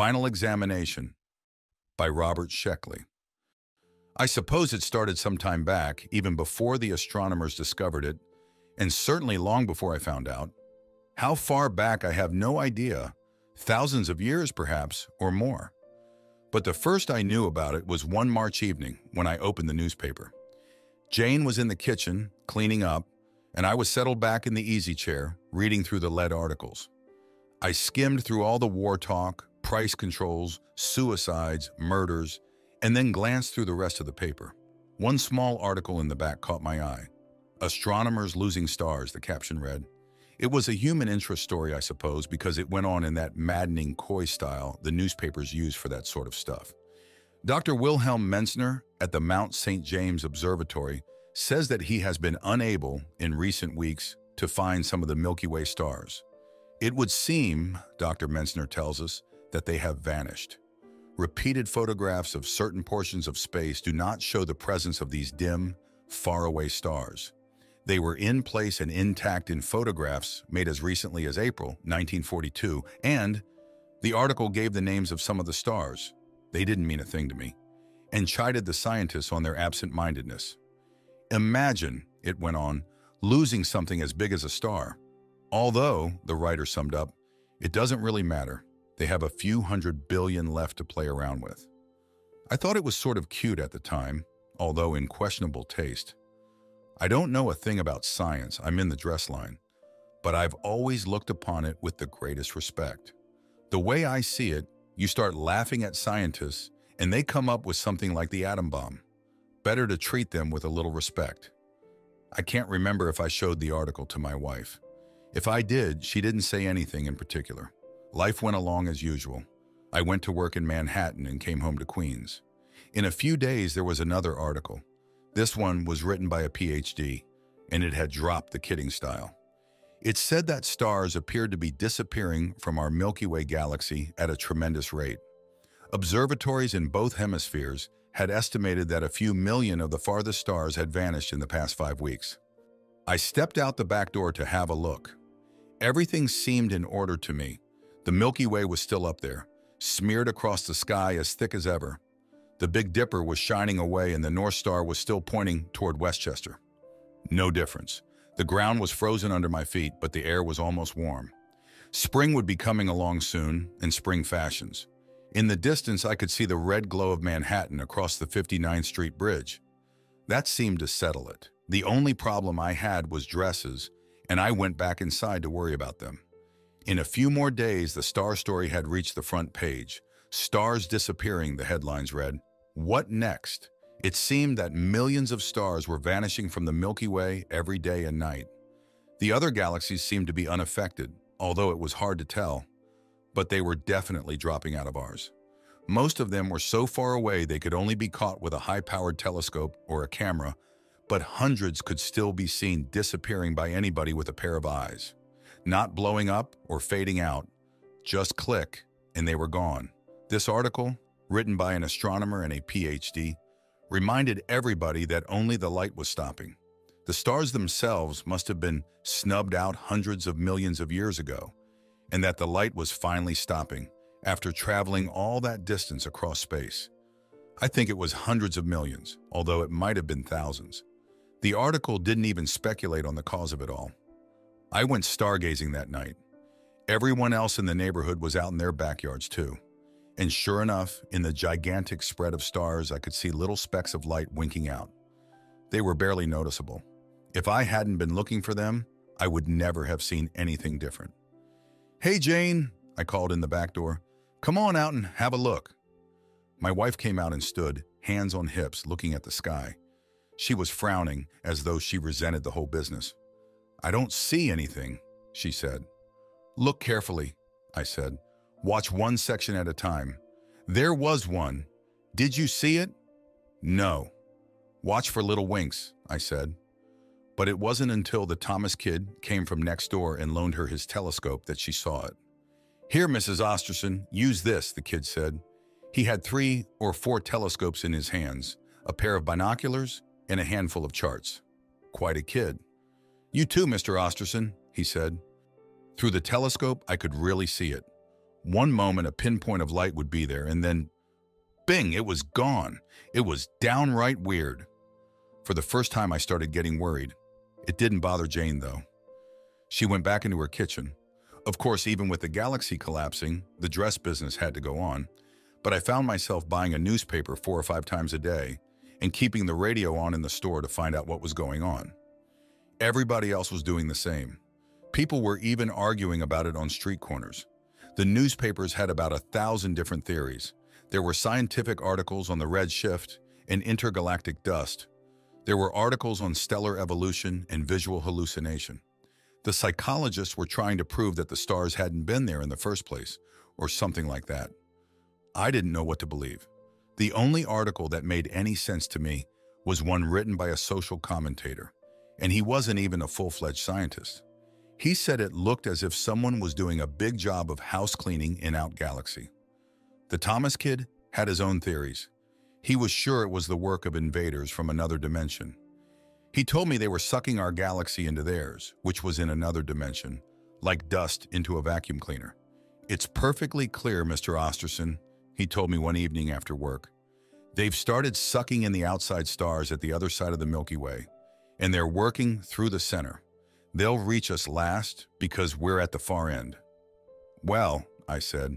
Final Examination by Robert Sheckley. I suppose it started some time back, even before the astronomers discovered it, and certainly long before I found out. How far back I have no idea, thousands of years perhaps, or more. But the first I knew about it was one March evening when I opened the newspaper. Jane was in the kitchen, cleaning up, and I was settled back in the easy chair, reading through the lead articles. I skimmed through all the war talk, price controls, suicides, murders, and then glanced through the rest of the paper. One small article in the back caught my eye. Astronomers losing stars, the caption read. It was a human interest story, I suppose, because it went on in that maddening coy style the newspapers use for that sort of stuff. Dr. Wilhelm Mentzner at the Mount St. James Observatory says that he has been unable, in recent weeks, to find some of the Milky Way stars. It would seem, Dr. Mentzner tells us, that they have vanished. Repeated photographs of certain portions of space do not show the presence of these dim, faraway stars. They were in place and intact in photographs made as recently as April 1942, and the article gave the names of some of the stars. They didn't mean a thing to me, and chided the scientists on their absent-mindedness. Imagine, it went on, losing something as big as a star. Although, the writer summed up, it doesn't really matter. They have a few hundred billion left to play around with. I thought it was sort of cute at the time, although in questionable taste. I don't know a thing about science, I'm in the dress line, but I've always looked upon it with the greatest respect. The way I see it, you start laughing at scientists and they come up with something like the atom bomb. Better to treat them with a little respect. I can't remember if I showed the article to my wife. If I did, she didn't say anything in particular. Life went along as usual. I went to work in Manhattan and came home to Queens. In a few days, there was another article. This one was written by a PhD, and it had dropped the kidding style. It said that stars appeared to be disappearing from our Milky Way galaxy at a tremendous rate. Observatories in both hemispheres had estimated that a few million of the farthest stars had vanished in the past five weeks. I stepped out the back door to have a look. Everything seemed in order to me, the Milky Way was still up there, smeared across the sky as thick as ever. The Big Dipper was shining away and the North Star was still pointing toward Westchester. No difference. The ground was frozen under my feet, but the air was almost warm. Spring would be coming along soon, in spring fashions. In the distance, I could see the red glow of Manhattan across the 59th Street Bridge. That seemed to settle it. The only problem I had was dresses, and I went back inside to worry about them. In a few more days, the star story had reached the front page. Stars disappearing, the headlines read. What next? It seemed that millions of stars were vanishing from the Milky Way every day and night. The other galaxies seemed to be unaffected, although it was hard to tell. But they were definitely dropping out of ours. Most of them were so far away they could only be caught with a high-powered telescope or a camera, but hundreds could still be seen disappearing by anybody with a pair of eyes not blowing up or fading out, just click and they were gone. This article, written by an astronomer and a PhD, reminded everybody that only the light was stopping. The stars themselves must have been snubbed out hundreds of millions of years ago, and that the light was finally stopping after traveling all that distance across space. I think it was hundreds of millions, although it might have been thousands. The article didn't even speculate on the cause of it all. I went stargazing that night. Everyone else in the neighborhood was out in their backyards too. And sure enough, in the gigantic spread of stars, I could see little specks of light winking out. They were barely noticeable. If I hadn't been looking for them, I would never have seen anything different. Hey, Jane, I called in the back door. Come on out and have a look. My wife came out and stood, hands on hips, looking at the sky. She was frowning as though she resented the whole business. I don't see anything, she said. Look carefully, I said. Watch one section at a time. There was one. Did you see it? No. Watch for little winks, I said. But it wasn't until the Thomas kid came from next door and loaned her his telescope that she saw it. Here, Mrs. Osterson, use this, the kid said. He had three or four telescopes in his hands, a pair of binoculars, and a handful of charts. Quite a kid. You too, Mr. Osterson, he said. Through the telescope, I could really see it. One moment, a pinpoint of light would be there, and then, bing, it was gone. It was downright weird. For the first time, I started getting worried. It didn't bother Jane, though. She went back into her kitchen. Of course, even with the galaxy collapsing, the dress business had to go on. But I found myself buying a newspaper four or five times a day and keeping the radio on in the store to find out what was going on. Everybody else was doing the same. People were even arguing about it on street corners. The newspapers had about a thousand different theories. There were scientific articles on the red shift and intergalactic dust. There were articles on stellar evolution and visual hallucination. The psychologists were trying to prove that the stars hadn't been there in the first place, or something like that. I didn't know what to believe. The only article that made any sense to me was one written by a social commentator, and he wasn't even a full-fledged scientist. He said it looked as if someone was doing a big job of house cleaning in Out Galaxy. The Thomas kid had his own theories. He was sure it was the work of invaders from another dimension. He told me they were sucking our galaxy into theirs, which was in another dimension, like dust into a vacuum cleaner. It's perfectly clear, Mr. Osterson, he told me one evening after work. They've started sucking in the outside stars at the other side of the Milky Way, and they're working through the center. They'll reach us last because we're at the far end. Well, I said.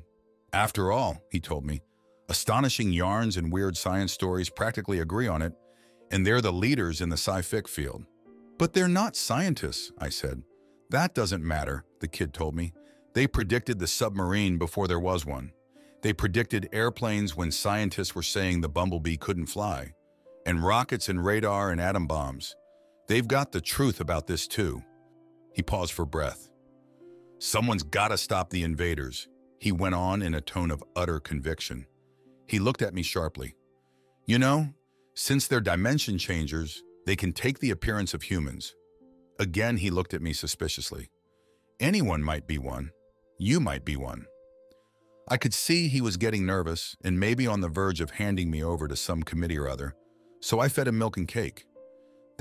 After all, he told me, astonishing yarns and weird science stories practically agree on it, and they're the leaders in the sci-fic field. But they're not scientists, I said. That doesn't matter, the kid told me. They predicted the submarine before there was one. They predicted airplanes when scientists were saying the bumblebee couldn't fly, and rockets and radar and atom bombs. They've got the truth about this too. He paused for breath. Someone's got to stop the invaders, he went on in a tone of utter conviction. He looked at me sharply. You know, since they're dimension changers, they can take the appearance of humans. Again, he looked at me suspiciously. Anyone might be one. You might be one. I could see he was getting nervous and maybe on the verge of handing me over to some committee or other, so I fed him milk and cake.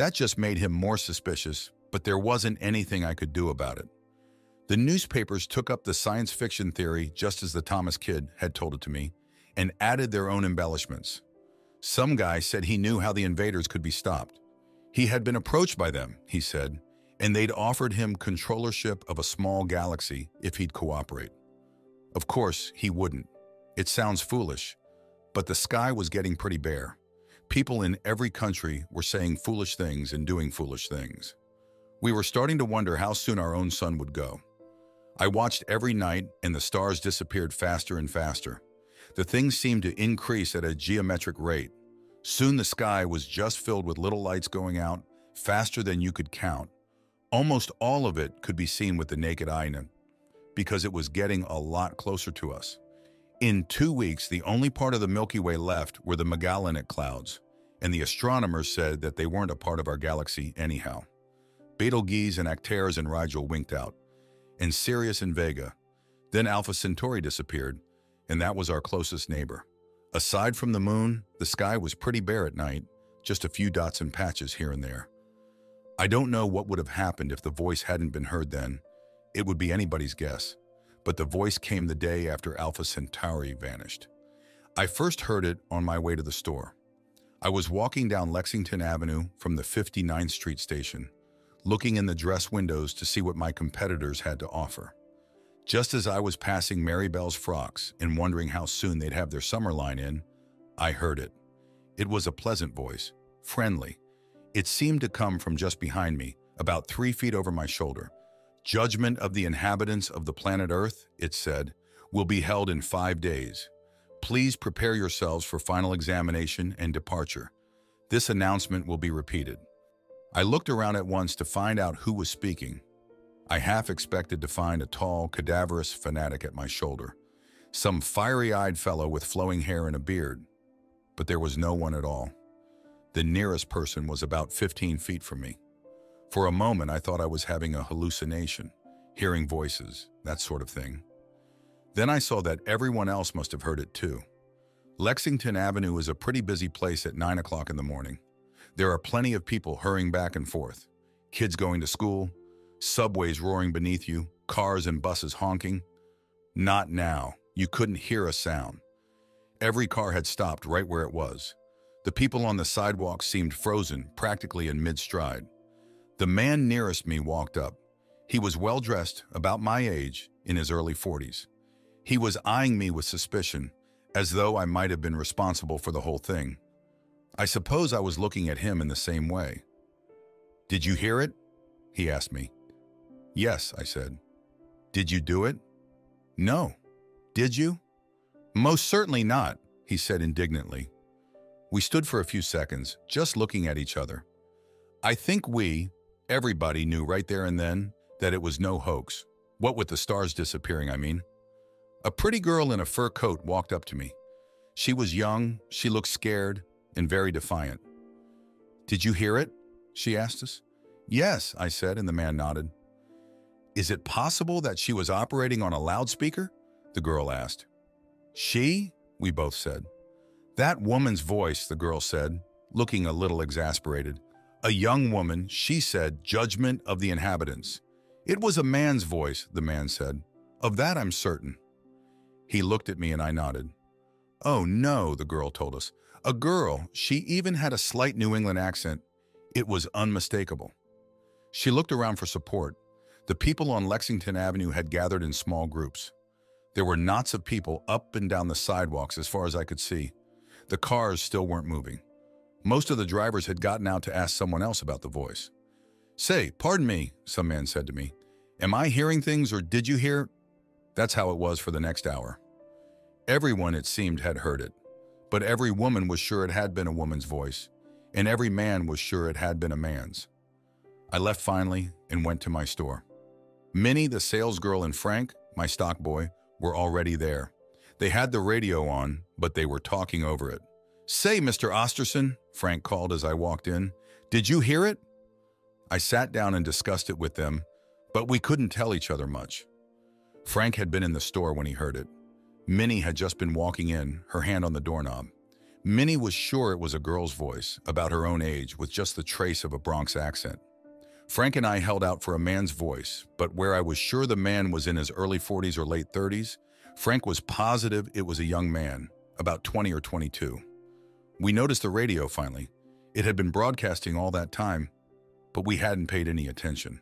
That just made him more suspicious, but there wasn't anything I could do about it. The newspapers took up the science fiction theory just as the Thomas kid had told it to me and added their own embellishments. Some guy said he knew how the invaders could be stopped. He had been approached by them, he said, and they'd offered him controllership of a small galaxy if he'd cooperate. Of course, he wouldn't. It sounds foolish, but the sky was getting pretty bare. People in every country were saying foolish things and doing foolish things. We were starting to wonder how soon our own sun would go. I watched every night and the stars disappeared faster and faster. The things seemed to increase at a geometric rate. Soon the sky was just filled with little lights going out, faster than you could count. Almost all of it could be seen with the naked eye because it was getting a lot closer to us. In two weeks, the only part of the Milky Way left were the Magellanic Clouds, and the astronomers said that they weren't a part of our galaxy anyhow. Betelgeuse and Arcturus and Rigel winked out, and Sirius and Vega. Then Alpha Centauri disappeared, and that was our closest neighbor. Aside from the moon, the sky was pretty bare at night, just a few dots and patches here and there. I don't know what would have happened if the voice hadn't been heard then, it would be anybody's guess, but the voice came the day after Alpha Centauri vanished. I first heard it on my way to the store. I was walking down Lexington Avenue from the 59th Street station, looking in the dress windows to see what my competitors had to offer. Just as I was passing Mary Bell's frocks and wondering how soon they'd have their summer line in, I heard it. It was a pleasant voice, friendly. It seemed to come from just behind me, about three feet over my shoulder, Judgment of the inhabitants of the planet Earth, it said, will be held in five days. Please prepare yourselves for final examination and departure. This announcement will be repeated. I looked around at once to find out who was speaking. I half expected to find a tall, cadaverous fanatic at my shoulder, some fiery-eyed fellow with flowing hair and a beard. But there was no one at all. The nearest person was about 15 feet from me. For a moment, I thought I was having a hallucination, hearing voices, that sort of thing. Then I saw that everyone else must have heard it too. Lexington Avenue is a pretty busy place at 9 o'clock in the morning. There are plenty of people hurrying back and forth, kids going to school, subways roaring beneath you, cars and buses honking. Not now. You couldn't hear a sound. Every car had stopped right where it was. The people on the sidewalk seemed frozen, practically in mid-stride. The man nearest me walked up. He was well-dressed, about my age, in his early 40s. He was eyeing me with suspicion, as though I might have been responsible for the whole thing. I suppose I was looking at him in the same way. Did you hear it? He asked me. Yes, I said. Did you do it? No. Did you? Most certainly not, he said indignantly. We stood for a few seconds, just looking at each other. I think we, everybody, knew right there and then that it was no hoax. What with the stars disappearing, I mean. A pretty girl in a fur coat walked up to me. She was young, she looked scared, and very defiant. Did you hear it? She asked us. Yes, I said, and the man nodded. Is it possible that she was operating on a loudspeaker? The girl asked. She? We both said. That woman's voice, the girl said, looking a little exasperated. A young woman, she said, judgment of the inhabitants. It was a man's voice, the man said. Of that I'm certain. He looked at me and I nodded. Oh, no, the girl told us. A girl, she even had a slight New England accent. It was unmistakable. She looked around for support. The people on Lexington Avenue had gathered in small groups. There were knots of people up and down the sidewalks as far as I could see. The cars still weren't moving. Most of the drivers had gotten out to ask someone else about the voice. Say, pardon me, some man said to me. Am I hearing things or did you hear? That's how it was for the next hour. Everyone, it seemed, had heard it. But every woman was sure it had been a woman's voice, and every man was sure it had been a man's. I left finally and went to my store. Minnie, the salesgirl, and Frank, my stock boy, were already there. They had the radio on, but they were talking over it. Say, Mr. Osterson, Frank called as I walked in, did you hear it? I sat down and discussed it with them, but we couldn't tell each other much. Frank had been in the store when he heard it. Minnie had just been walking in, her hand on the doorknob. Minnie was sure it was a girl's voice, about her own age, with just the trace of a Bronx accent. Frank and I held out for a man's voice, but where I was sure the man was in his early 40s or late 30s, Frank was positive it was a young man, about 20 or 22. We noticed the radio finally. It had been broadcasting all that time, but we hadn't paid any attention.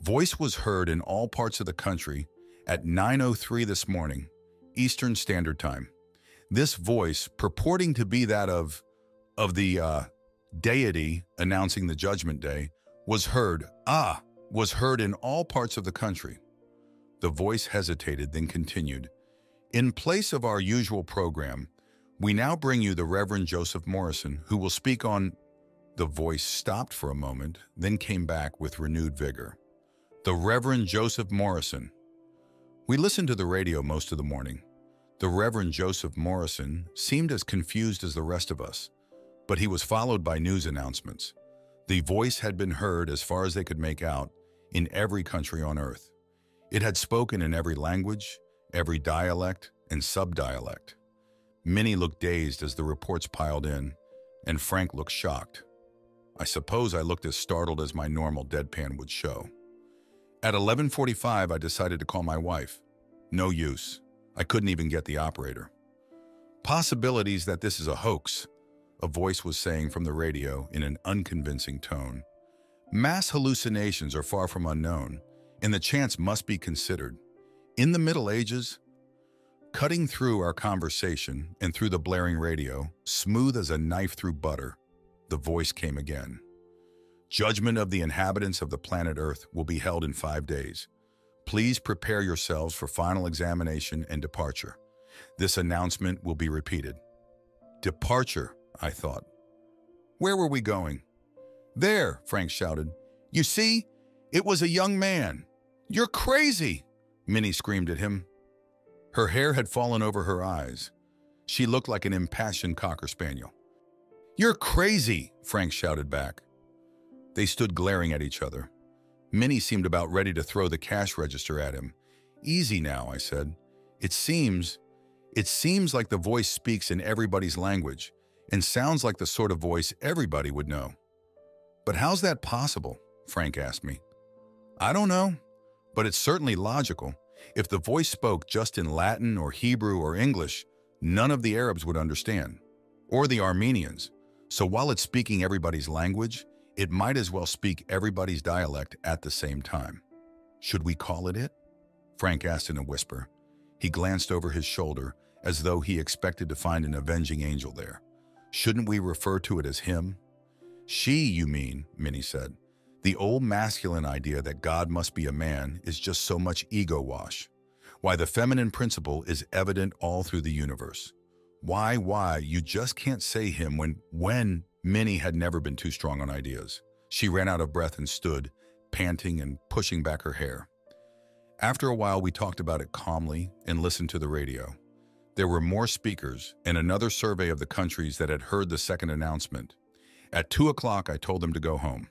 Voice was heard in all parts of the country at 9.03 this morning, Eastern Standard Time. This voice, purporting to be that of, of the uh, deity announcing the Judgment Day, was heard, ah, was heard in all parts of the country. The voice hesitated, then continued. In place of our usual program, we now bring you the Reverend Joseph Morrison, who will speak on... The voice stopped for a moment, then came back with renewed vigor. The Reverend Joseph Morrison. We listened to the radio most of the morning. The Reverend Joseph Morrison seemed as confused as the rest of us, but he was followed by news announcements. The voice had been heard as far as they could make out in every country on earth. It had spoken in every language, every dialect, and subdialect. Minnie looked dazed as the reports piled in, and Frank looked shocked. I suppose I looked as startled as my normal deadpan would show. At 11.45, I decided to call my wife. No use. I couldn't even get the operator. Possibilities that this is a hoax, a voice was saying from the radio in an unconvincing tone. Mass hallucinations are far from unknown, and the chance must be considered. In the Middle Ages, cutting through our conversation and through the blaring radio, smooth as a knife through butter, the voice came again. Judgment of the inhabitants of the planet Earth will be held in five days. Please prepare yourselves for final examination and departure. This announcement will be repeated. Departure I thought. Where were we going? There, Frank shouted. You see? It was a young man. You're crazy, Minnie screamed at him. Her hair had fallen over her eyes. She looked like an impassioned cocker spaniel. You're crazy, Frank shouted back. They stood glaring at each other. Minnie seemed about ready to throw the cash register at him. Easy now, I said. It seems, it seems like the voice speaks in everybody's language and sounds like the sort of voice everybody would know. But how's that possible? Frank asked me. I don't know, but it's certainly logical. If the voice spoke just in Latin or Hebrew or English, none of the Arabs would understand, or the Armenians. So while it's speaking everybody's language, it might as well speak everybody's dialect at the same time. Should we call it it? Frank asked in a whisper. He glanced over his shoulder as though he expected to find an avenging angel there. Shouldn't we refer to it as him? She, you mean, Minnie said. The old masculine idea that God must be a man is just so much ego wash. Why the feminine principle is evident all through the universe. Why, why, you just can't say him when, when Minnie had never been too strong on ideas. She ran out of breath and stood, panting and pushing back her hair. After a while, we talked about it calmly and listened to the radio. There were more speakers and another survey of the countries that had heard the second announcement. At 2 o'clock, I told them to go home.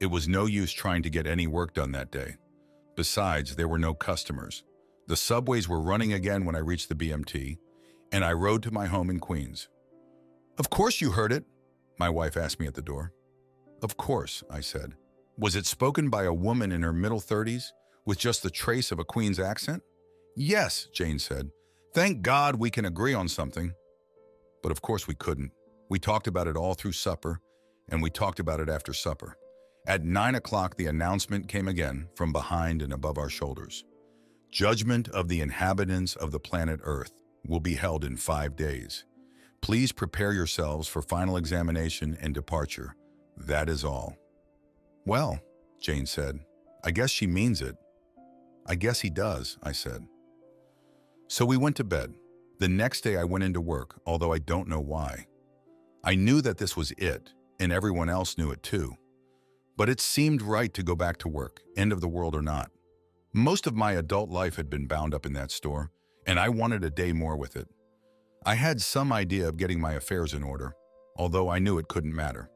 It was no use trying to get any work done that day. Besides, there were no customers. The subways were running again when I reached the BMT, and I rode to my home in Queens. Of course you heard it, my wife asked me at the door. Of course, I said. Was it spoken by a woman in her middle 30s with just the trace of a Queens accent? Yes, Jane said. Thank God we can agree on something. But of course we couldn't. We talked about it all through supper, and we talked about it after supper. At 9 o'clock, the announcement came again from behind and above our shoulders. Judgment of the inhabitants of the planet Earth will be held in five days. Please prepare yourselves for final examination and departure. That is all. Well, Jane said, I guess she means it. I guess he does, I said. So we went to bed. The next day I went into work, although I don't know why. I knew that this was it, and everyone else knew it too. But it seemed right to go back to work, end of the world or not. Most of my adult life had been bound up in that store, and I wanted a day more with it. I had some idea of getting my affairs in order, although I knew it couldn't matter.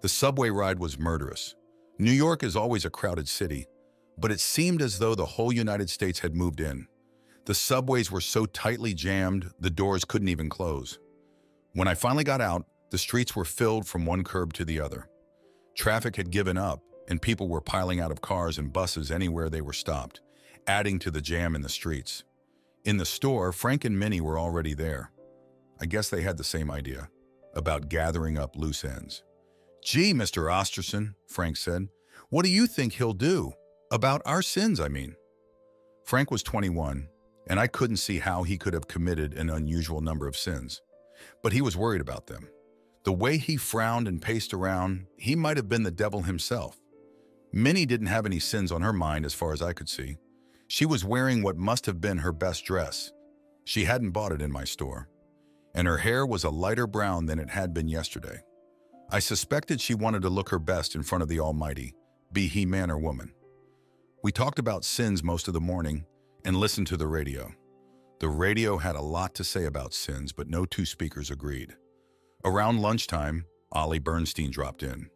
The subway ride was murderous. New York is always a crowded city, but it seemed as though the whole United States had moved in. The subways were so tightly jammed, the doors couldn't even close. When I finally got out, the streets were filled from one curb to the other. Traffic had given up, and people were piling out of cars and buses anywhere they were stopped, adding to the jam in the streets. In the store, Frank and Minnie were already there. I guess they had the same idea, about gathering up loose ends. Gee, Mr. Osterson, Frank said, what do you think he'll do? About our sins, I mean. Frank was 21, and I couldn't see how he could have committed an unusual number of sins. But he was worried about them. The way he frowned and paced around, he might have been the devil himself. Minnie didn't have any sins on her mind as far as I could see. She was wearing what must have been her best dress. She hadn't bought it in my store. And her hair was a lighter brown than it had been yesterday. I suspected she wanted to look her best in front of the Almighty, be he man or woman. We talked about sins most of the morning and listened to the radio. The radio had a lot to say about sins, but no two speakers agreed. Around lunchtime, Ollie Bernstein dropped in.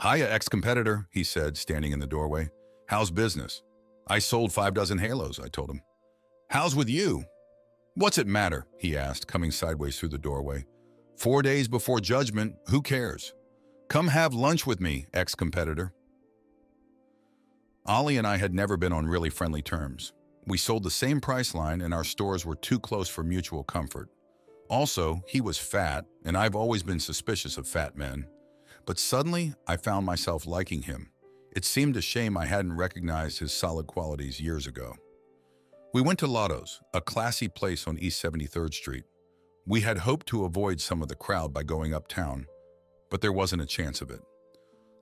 Hiya, ex-competitor, he said, standing in the doorway. How's business? I sold five dozen halos, I told him. How's with you? What's it matter? he asked, coming sideways through the doorway. Four days before judgment, who cares? Come have lunch with me, ex-competitor. Ollie and I had never been on really friendly terms. We sold the same price line and our stores were too close for mutual comfort. Also, he was fat, and I've always been suspicious of fat men. But suddenly, I found myself liking him. It seemed a shame I hadn't recognized his solid qualities years ago. We went to Lotto's, a classy place on East 73rd Street. We had hoped to avoid some of the crowd by going uptown, but there wasn't a chance of it.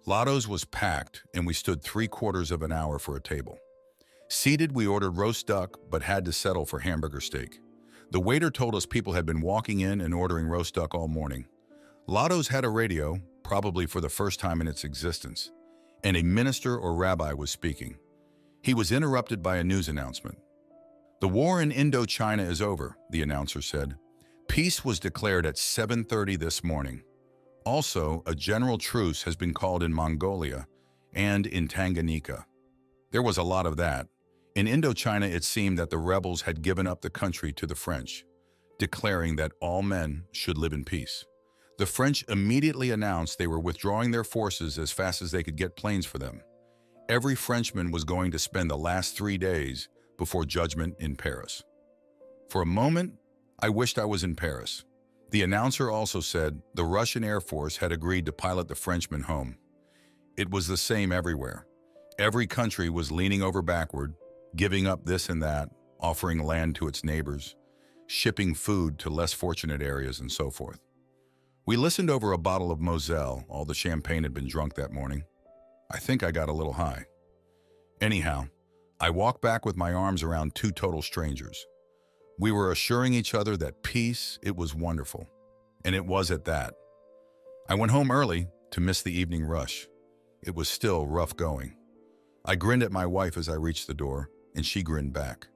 Lotto's was packed, and we stood three quarters of an hour for a table. Seated, we ordered roast duck, but had to settle for hamburger steak. The waiter told us people had been walking in and ordering roast duck all morning. Lotto's had a radio, probably for the first time in its existence, and a minister or rabbi was speaking. He was interrupted by a news announcement. The war in Indochina is over, the announcer said. Peace was declared at 7.30 this morning. Also, a general truce has been called in Mongolia and in Tanganyika. There was a lot of that, in Indochina, it seemed that the rebels had given up the country to the French, declaring that all men should live in peace. The French immediately announced they were withdrawing their forces as fast as they could get planes for them. Every Frenchman was going to spend the last three days before judgment in Paris. For a moment, I wished I was in Paris. The announcer also said the Russian Air Force had agreed to pilot the Frenchman home. It was the same everywhere. Every country was leaning over backward, giving up this and that, offering land to its neighbors, shipping food to less fortunate areas, and so forth. We listened over a bottle of Moselle, all the champagne had been drunk that morning. I think I got a little high. Anyhow, I walked back with my arms around two total strangers. We were assuring each other that peace, it was wonderful. And it was at that. I went home early to miss the evening rush. It was still rough going. I grinned at my wife as I reached the door, and she grinned back.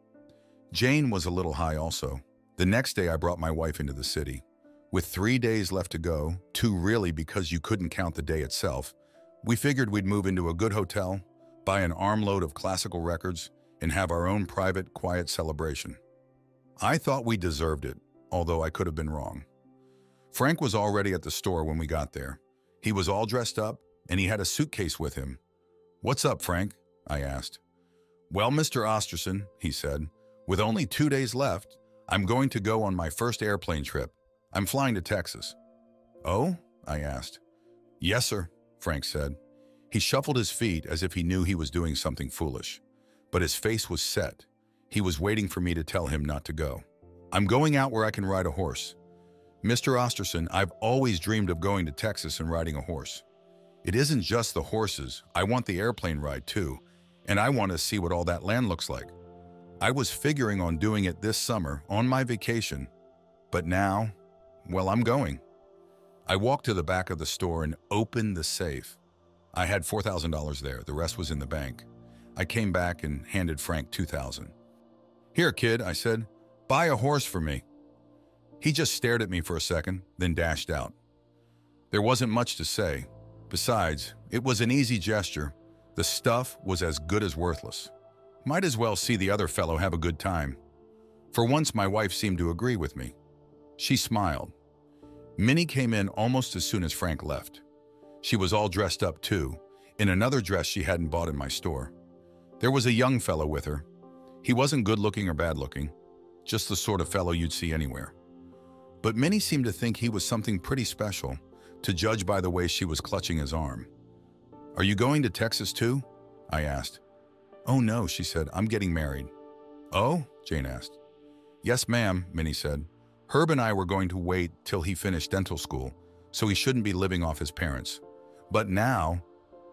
Jane was a little high also. The next day I brought my wife into the city. With three days left to go, two really because you couldn't count the day itself, we figured we'd move into a good hotel, buy an armload of classical records, and have our own private, quiet celebration. I thought we deserved it, although I could have been wrong. Frank was already at the store when we got there. He was all dressed up, and he had a suitcase with him. What's up, Frank? I asked. Well, Mr. Osterson, he said, with only two days left, I'm going to go on my first airplane trip. I'm flying to Texas. Oh? I asked. Yes, sir, Frank said. He shuffled his feet as if he knew he was doing something foolish. But his face was set. He was waiting for me to tell him not to go. I'm going out where I can ride a horse. Mr. Osterson, I've always dreamed of going to Texas and riding a horse. It isn't just the horses. I want the airplane ride too, and I want to see what all that land looks like. I was figuring on doing it this summer on my vacation, but now, well, I'm going. I walked to the back of the store and opened the safe. I had $4,000 there. The rest was in the bank. I came back and handed Frank 2000 Here, kid, I said, buy a horse for me. He just stared at me for a second, then dashed out. There wasn't much to say. Besides, it was an easy gesture. The stuff was as good as worthless. Might as well see the other fellow have a good time. For once, my wife seemed to agree with me. She smiled. Minnie came in almost as soon as Frank left. She was all dressed up too, in another dress she hadn't bought in my store. There was a young fellow with her. He wasn't good-looking or bad-looking, just the sort of fellow you'd see anywhere. But Minnie seemed to think he was something pretty special, to judge by the way she was clutching his arm. Are you going to Texas too? I asked. Oh no, she said, I'm getting married. Oh? Jane asked. Yes, ma'am, Minnie said. Herb and I were going to wait till he finished dental school, so he shouldn't be living off his parents. But now,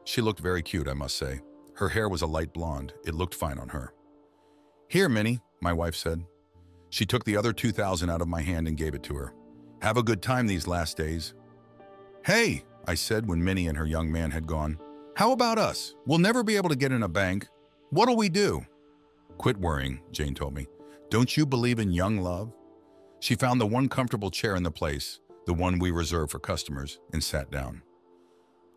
she looked very cute, I must say. Her hair was a light blonde. It looked fine on her. Here, Minnie, my wife said. She took the other 2,000 out of my hand and gave it to her. Have a good time these last days. Hey, I said when Minnie and her young man had gone. How about us? We'll never be able to get in a bank, What'll we do? Quit worrying, Jane told me. Don't you believe in young love? She found the one comfortable chair in the place, the one we reserve for customers, and sat down.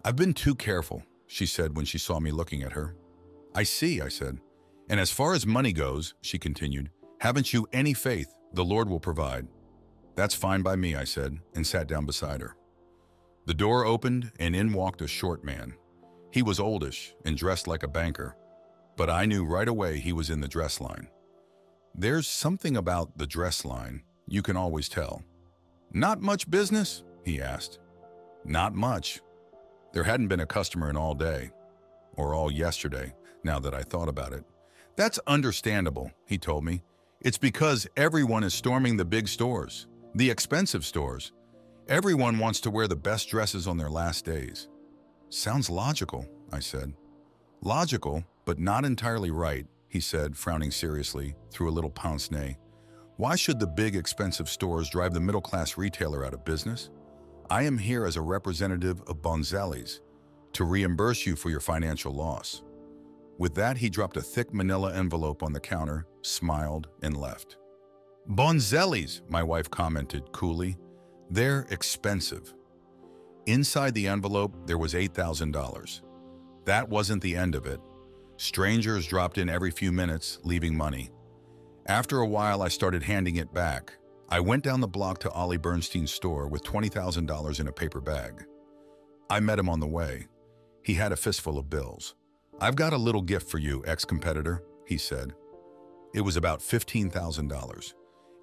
I've been too careful, she said when she saw me looking at her. I see, I said. And as far as money goes, she continued, haven't you any faith the Lord will provide? That's fine by me, I said, and sat down beside her. The door opened, and in walked a short man. He was oldish and dressed like a banker, but I knew right away he was in the dress line. There's something about the dress line, you can always tell. Not much business? he asked. Not much. There hadn't been a customer in all day, or all yesterday, now that I thought about it. That's understandable, he told me. It's because everyone is storming the big stores, the expensive stores. Everyone wants to wear the best dresses on their last days. Sounds logical, I said. Logical, but not entirely right, he said, frowning seriously through a little pince-nez. Why should the big, expensive stores drive the middle-class retailer out of business? I am here as a representative of Bonzelli's to reimburse you for your financial loss. With that, he dropped a thick manila envelope on the counter, smiled, and left. Bonzelli's, my wife commented coolly. They're expensive. Inside the envelope, there was $8,000. That wasn't the end of it. Strangers dropped in every few minutes, leaving money. After a while, I started handing it back. I went down the block to Ollie Bernstein's store with $20,000 in a paper bag. I met him on the way. He had a fistful of bills. I've got a little gift for you, ex-competitor, he said. It was about $15,000.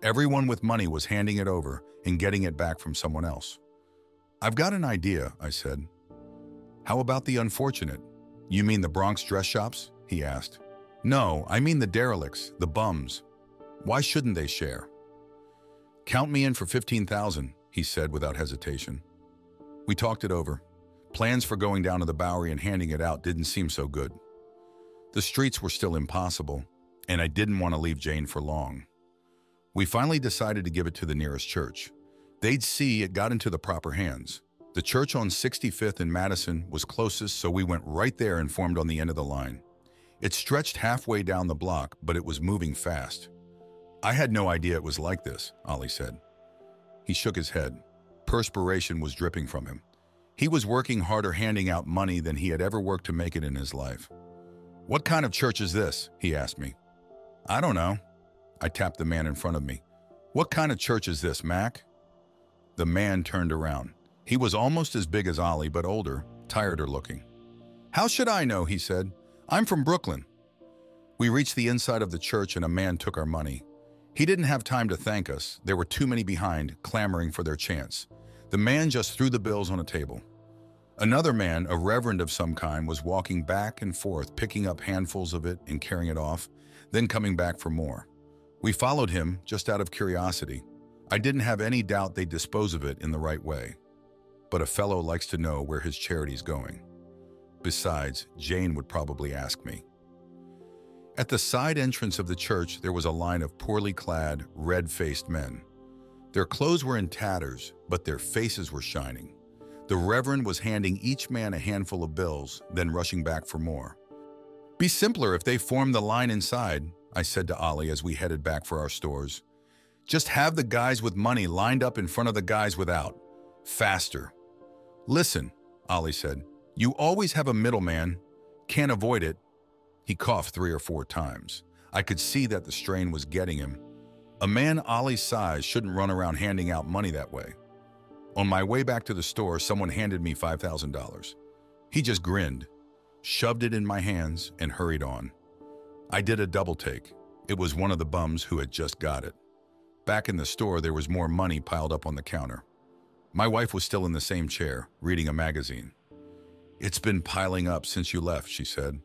Everyone with money was handing it over and getting it back from someone else. I've got an idea, I said. How about the unfortunate? You mean the Bronx dress shops? He asked. No, I mean the derelicts, the bums. Why shouldn't they share? Count me in for 15,000, he said without hesitation. We talked it over. Plans for going down to the Bowery and handing it out didn't seem so good. The streets were still impossible, and I didn't want to leave Jane for long. We finally decided to give it to the nearest church. They'd see it got into the proper hands. The church on 65th and Madison was closest, so we went right there and formed on the end of the line. It stretched halfway down the block, but it was moving fast. I had no idea it was like this, Ollie said. He shook his head. Perspiration was dripping from him. He was working harder handing out money than he had ever worked to make it in his life. What kind of church is this? he asked me. I don't know. I tapped the man in front of me. What kind of church is this, Mac? The man turned around. He was almost as big as Ollie, but older, tireder looking. How should I know, he said. I'm from Brooklyn. We reached the inside of the church and a man took our money. He didn't have time to thank us. There were too many behind, clamoring for their chance. The man just threw the bills on a table. Another man, a reverend of some kind, was walking back and forth, picking up handfuls of it and carrying it off, then coming back for more. We followed him just out of curiosity. I didn't have any doubt they'd dispose of it in the right way. But a fellow likes to know where his charity's going. Besides, Jane would probably ask me. At the side entrance of the church, there was a line of poorly clad, red-faced men. Their clothes were in tatters, but their faces were shining. The Reverend was handing each man a handful of bills, then rushing back for more. Be simpler if they formed the line inside, I said to Ollie as we headed back for our stores. Just have the guys with money lined up in front of the guys without. Faster. Listen, Ollie said, you always have a middleman. Can't avoid it. He coughed three or four times. I could see that the strain was getting him. A man Ollie's size shouldn't run around handing out money that way. On my way back to the store, someone handed me $5,000. He just grinned, shoved it in my hands, and hurried on. I did a double take. It was one of the bums who had just got it. Back in the store, there was more money piled up on the counter. My wife was still in the same chair, reading a magazine. It's been piling up since you left, she said.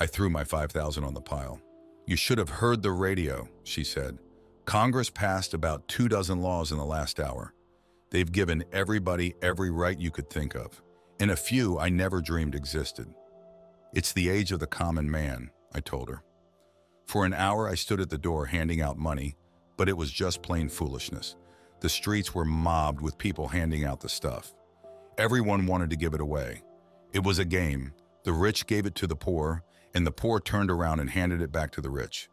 I threw my 5,000 on the pile. You should have heard the radio, she said. Congress passed about two dozen laws in the last hour. They've given everybody every right you could think of, and a few I never dreamed existed. It's the age of the common man, I told her. For an hour I stood at the door handing out money, but it was just plain foolishness. The streets were mobbed with people handing out the stuff. Everyone wanted to give it away. It was a game. The rich gave it to the poor, and the poor turned around and handed it back to the rich.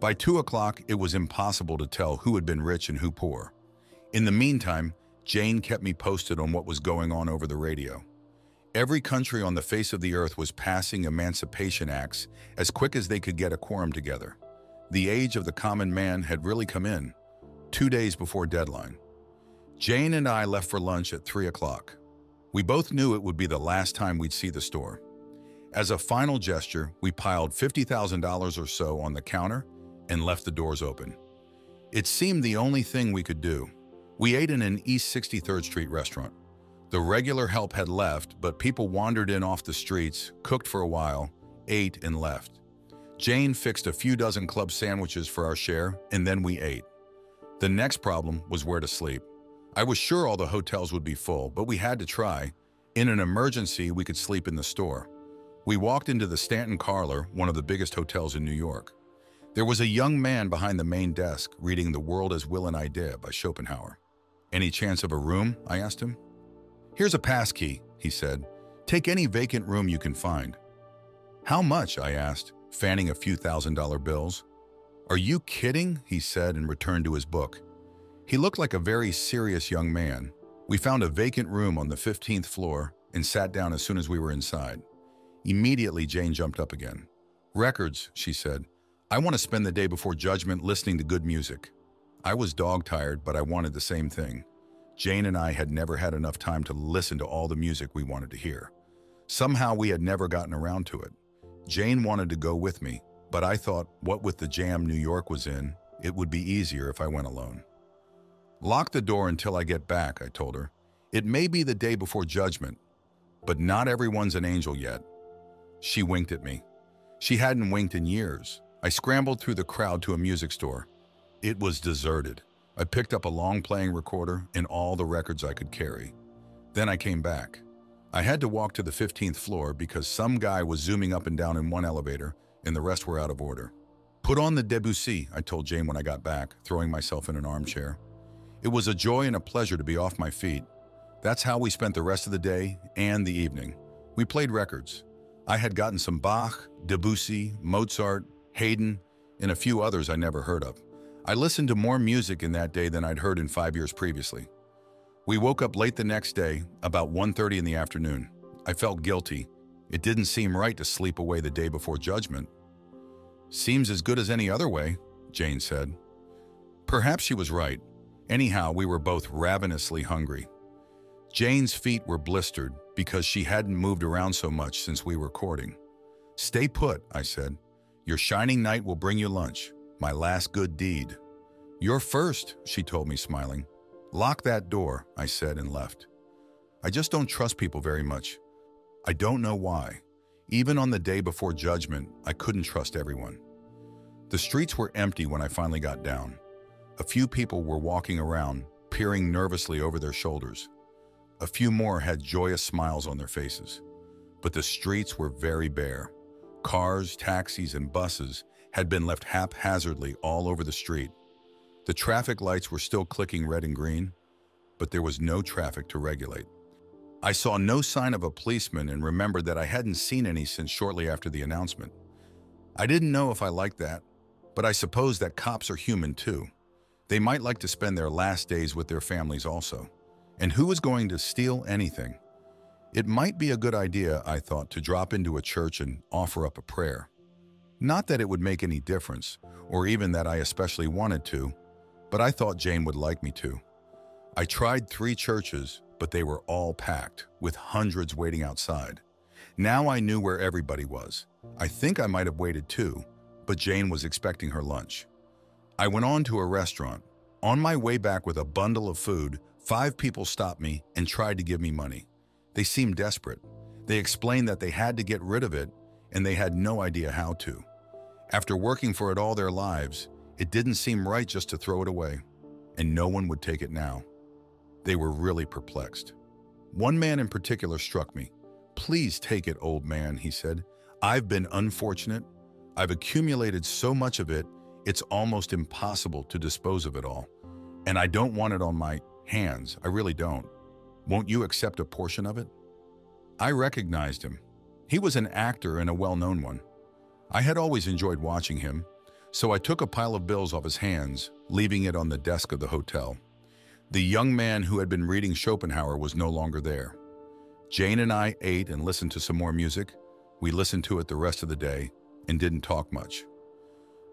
By 2 o'clock, it was impossible to tell who had been rich and who poor. In the meantime, Jane kept me posted on what was going on over the radio. Every country on the face of the earth was passing emancipation acts as quick as they could get a quorum together. The age of the common man had really come in, two days before deadline. Jane and I left for lunch at 3 o'clock. We both knew it would be the last time we'd see the store. As a final gesture, we piled $50,000 or so on the counter and left the doors open. It seemed the only thing we could do. We ate in an East 63rd Street restaurant. The regular help had left, but people wandered in off the streets, cooked for a while, ate, and left. Jane fixed a few dozen club sandwiches for our share, and then we ate. The next problem was where to sleep. I was sure all the hotels would be full, but we had to try. In an emergency, we could sleep in the store. We walked into the Stanton Carlor, one of the biggest hotels in New York. There was a young man behind the main desk reading The World as Will and Idea by Schopenhauer. Any chance of a room? I asked him. Here's a pass key, he said. Take any vacant room you can find. How much? I asked, fanning a few thousand dollar bills. Are you kidding? he said and returned to his book. He looked like a very serious young man. We found a vacant room on the 15th floor and sat down as soon as we were inside. Immediately, Jane jumped up again. Records, she said. I want to spend the day before judgment listening to good music. I was dog-tired, but I wanted the same thing. Jane and I had never had enough time to listen to all the music we wanted to hear. Somehow we had never gotten around to it. Jane wanted to go with me, but I thought, what with the jam New York was in, it would be easier if I went alone. Lock the door until I get back, I told her. It may be the day before judgment, but not everyone's an angel yet. She winked at me. She hadn't winked in years. I scrambled through the crowd to a music store. It was deserted. I picked up a long playing recorder and all the records I could carry. Then I came back. I had to walk to the 15th floor because some guy was zooming up and down in one elevator and the rest were out of order. Put on the Debussy, I told Jane when I got back, throwing myself in an armchair. It was a joy and a pleasure to be off my feet. That's how we spent the rest of the day and the evening. We played records. I had gotten some Bach, Debussy, Mozart, Haydn, and a few others I never heard of. I listened to more music in that day than I'd heard in five years previously. We woke up late the next day, about 1.30 in the afternoon. I felt guilty. It didn't seem right to sleep away the day before judgment. Seems as good as any other way, Jane said. Perhaps she was right. Anyhow, we were both ravenously hungry. Jane's feet were blistered because she hadn't moved around so much since we were courting. Stay put, I said. Your shining knight will bring you lunch, my last good deed. You're first, she told me, smiling. Lock that door, I said and left. I just don't trust people very much. I don't know why. Even on the day before judgment, I couldn't trust everyone. The streets were empty when I finally got down. A few people were walking around, peering nervously over their shoulders. A few more had joyous smiles on their faces. But the streets were very bare. Cars, taxis, and buses had been left haphazardly all over the street. The traffic lights were still clicking red and green, but there was no traffic to regulate. I saw no sign of a policeman and remembered that I hadn't seen any since shortly after the announcement. I didn't know if I liked that, but I suppose that cops are human too. They might like to spend their last days with their families also. And who is going to steal anything? It might be a good idea, I thought, to drop into a church and offer up a prayer. Not that it would make any difference, or even that I especially wanted to, but I thought Jane would like me to. I tried three churches, but they were all packed, with hundreds waiting outside. Now I knew where everybody was. I think I might have waited too, but Jane was expecting her lunch. I went on to a restaurant. On my way back with a bundle of food, five people stopped me and tried to give me money. They seemed desperate. They explained that they had to get rid of it and they had no idea how to. After working for it all their lives, it didn't seem right just to throw it away, and no one would take it now. They were really perplexed. One man in particular struck me. Please take it, old man, he said. I've been unfortunate. I've accumulated so much of it, it's almost impossible to dispose of it all. And I don't want it on my hands. I really don't. Won't you accept a portion of it? I recognized him. He was an actor and a well-known one. I had always enjoyed watching him, so I took a pile of bills off his hands, leaving it on the desk of the hotel. The young man who had been reading Schopenhauer was no longer there. Jane and I ate and listened to some more music. We listened to it the rest of the day and didn't talk much.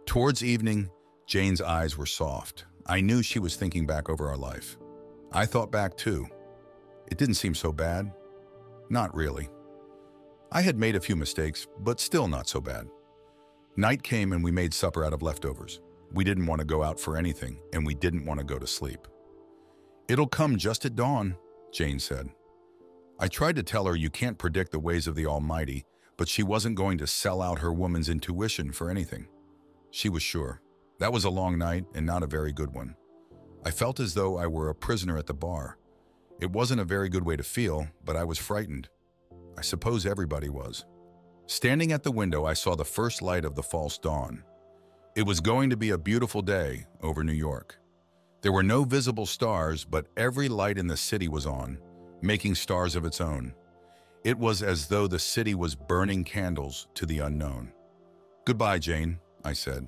Towards evening, Jane's eyes were soft. I knew she was thinking back over our life. I thought back too. It didn't seem so bad. Not really. I had made a few mistakes, but still not so bad. Night came and we made supper out of leftovers. We didn't want to go out for anything, and we didn't want to go to sleep. It'll come just at dawn, Jane said. I tried to tell her you can't predict the ways of the Almighty, but she wasn't going to sell out her woman's intuition for anything. She was sure. That was a long night and not a very good one. I felt as though I were a prisoner at the bar. It wasn't a very good way to feel, but I was frightened. I suppose everybody was. Standing at the window, I saw the first light of the false dawn. It was going to be a beautiful day over New York. There were no visible stars, but every light in the city was on, making stars of its own. It was as though the city was burning candles to the unknown. Goodbye, Jane, I said.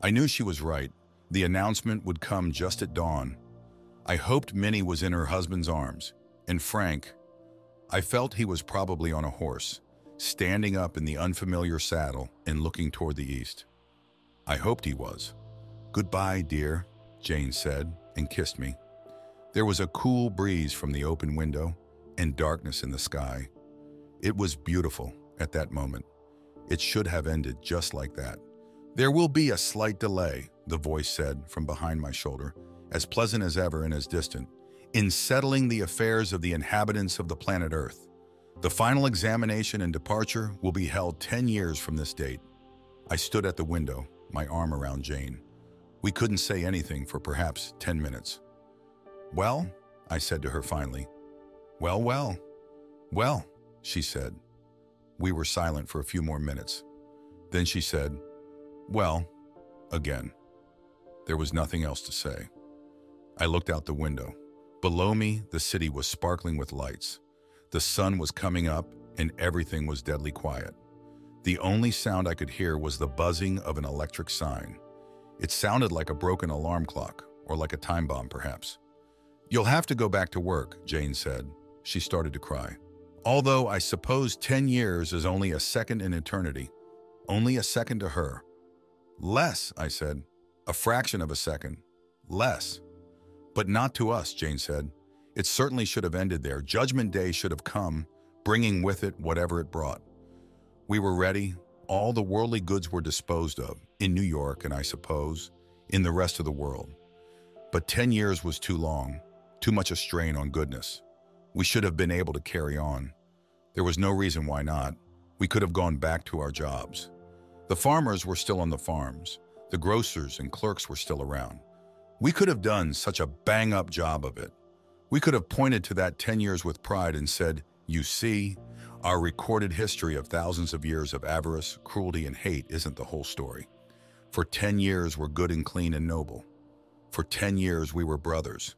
I knew she was right. The announcement would come just at dawn. I hoped Minnie was in her husband's arms, and Frank, I felt he was probably on a horse, standing up in the unfamiliar saddle and looking toward the east. I hoped he was. Goodbye, dear, Jane said and kissed me. There was a cool breeze from the open window and darkness in the sky. It was beautiful at that moment. It should have ended just like that. There will be a slight delay, the voice said from behind my shoulder, as pleasant as ever and as distant, in settling the affairs of the inhabitants of the planet Earth. The final examination and departure will be held 10 years from this date. I stood at the window, my arm around Jane. We couldn't say anything for perhaps 10 minutes. Well, I said to her finally. Well, well. Well, she said. We were silent for a few more minutes. Then she said, Well, again. There was nothing else to say. I looked out the window. Below me, the city was sparkling with lights. The sun was coming up and everything was deadly quiet. The only sound I could hear was the buzzing of an electric sign. It sounded like a broken alarm clock, or like a time bomb perhaps. You'll have to go back to work, Jane said. She started to cry. Although I suppose 10 years is only a second in eternity. Only a second to her. Less, I said. A fraction of a second. Less. But not to us, Jane said. It certainly should have ended there. Judgment Day should have come, bringing with it whatever it brought. We were ready. All the worldly goods were disposed of, in New York and I suppose, in the rest of the world. But 10 years was too long, too much a strain on goodness. We should have been able to carry on. There was no reason why not. We could have gone back to our jobs. The farmers were still on the farms. The grocers and clerks were still around. We could have done such a bang-up job of it. We could have pointed to that 10 years with pride and said, you see, our recorded history of thousands of years of avarice, cruelty, and hate isn't the whole story. For 10 years we're good and clean and noble. For 10 years we were brothers.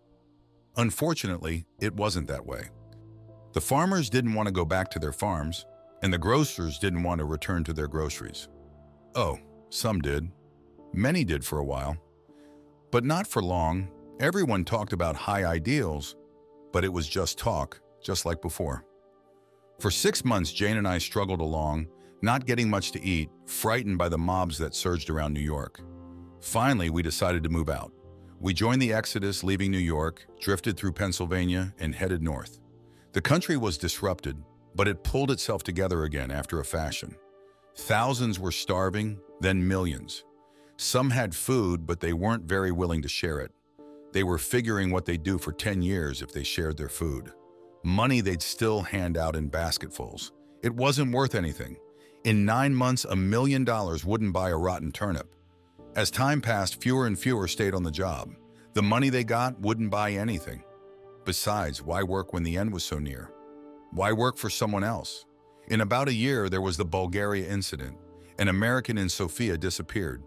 Unfortunately, it wasn't that way. The farmers didn't want to go back to their farms, and the grocers didn't want to return to their groceries. Oh, some did. Many did for a while. But not for long. Everyone talked about high ideals, but it was just talk, just like before. For six months, Jane and I struggled along, not getting much to eat, frightened by the mobs that surged around New York. Finally, we decided to move out. We joined the exodus, leaving New York, drifted through Pennsylvania, and headed north. The country was disrupted, but it pulled itself together again after a fashion. Thousands were starving, then millions. Some had food, but they weren't very willing to share it. They were figuring what they'd do for 10 years if they shared their food. Money they'd still hand out in basketfuls. It wasn't worth anything. In nine months, a million dollars wouldn't buy a rotten turnip. As time passed, fewer and fewer stayed on the job. The money they got wouldn't buy anything. Besides, why work when the end was so near? Why work for someone else? In about a year, there was the Bulgaria incident. An American in Sofia disappeared.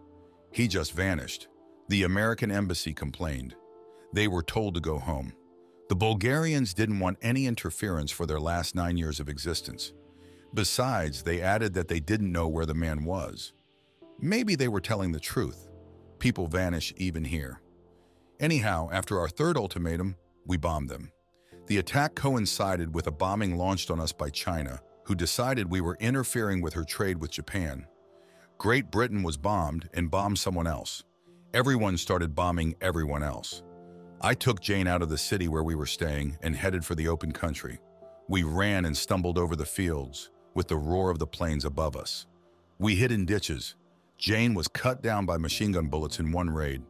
He just vanished. The American embassy complained. They were told to go home. The Bulgarians didn't want any interference for their last nine years of existence. Besides, they added that they didn't know where the man was. Maybe they were telling the truth. People vanish even here. Anyhow, after our third ultimatum, we bombed them. The attack coincided with a bombing launched on us by China, who decided we were interfering with her trade with Japan. Great Britain was bombed and bombed someone else. Everyone started bombing everyone else. I took Jane out of the city where we were staying and headed for the open country. We ran and stumbled over the fields with the roar of the planes above us. We hid in ditches. Jane was cut down by machine gun bullets in one raid.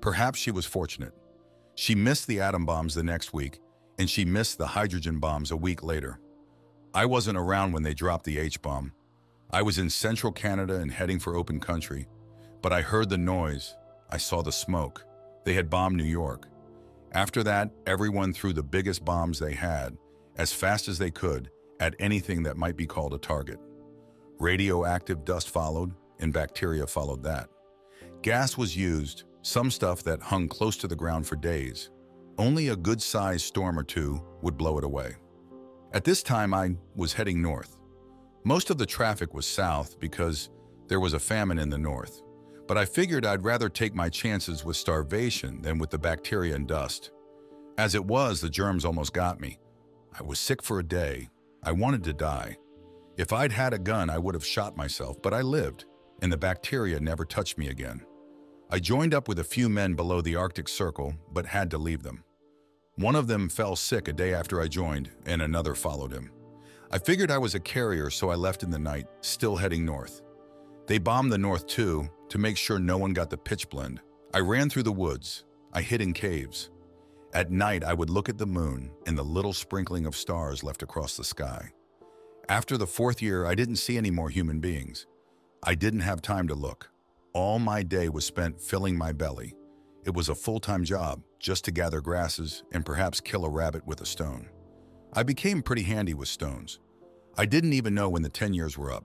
Perhaps she was fortunate. She missed the atom bombs the next week, and she missed the hydrogen bombs a week later. I wasn't around when they dropped the H-bomb. I was in central Canada and heading for open country, but I heard the noise. I saw the smoke. They had bombed New York. After that, everyone threw the biggest bombs they had, as fast as they could, at anything that might be called a target. Radioactive dust followed, and bacteria followed that. Gas was used, some stuff that hung close to the ground for days. Only a good-sized storm or two would blow it away. At this time, I was heading north. Most of the traffic was south because there was a famine in the north but I figured I'd rather take my chances with starvation than with the bacteria and dust. As it was, the germs almost got me. I was sick for a day. I wanted to die. If I'd had a gun, I would have shot myself, but I lived, and the bacteria never touched me again. I joined up with a few men below the Arctic Circle, but had to leave them. One of them fell sick a day after I joined, and another followed him. I figured I was a carrier, so I left in the night, still heading north. They bombed the north too, to make sure no one got the pitchblende. I ran through the woods. I hid in caves. At night, I would look at the moon and the little sprinkling of stars left across the sky. After the fourth year, I didn't see any more human beings. I didn't have time to look. All my day was spent filling my belly. It was a full-time job, just to gather grasses and perhaps kill a rabbit with a stone. I became pretty handy with stones. I didn't even know when the 10 years were up.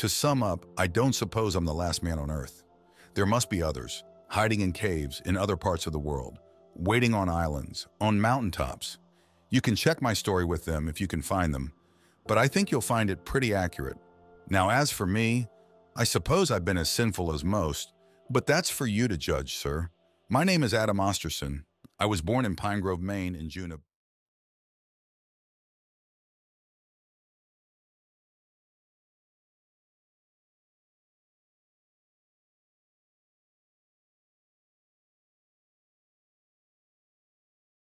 To sum up, I don't suppose I'm the last man on Earth. There must be others, hiding in caves in other parts of the world, waiting on islands, on mountaintops. You can check my story with them if you can find them, but I think you'll find it pretty accurate. Now, as for me, I suppose I've been as sinful as most, but that's for you to judge, sir. My name is Adam Osterson. I was born in Pine Grove, Maine in June of